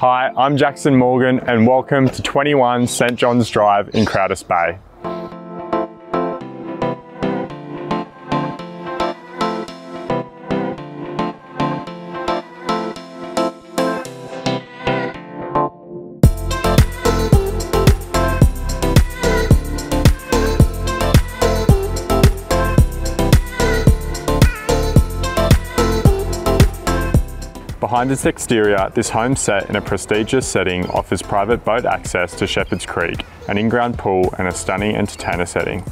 Hi, I'm Jackson Morgan and welcome to 21 St John's Drive in Croudace Bay. Behind its exterior, this home set in a prestigious setting offers private boat access to Shepherd's Creek, an in-ground pool and a stunning entertainer setting.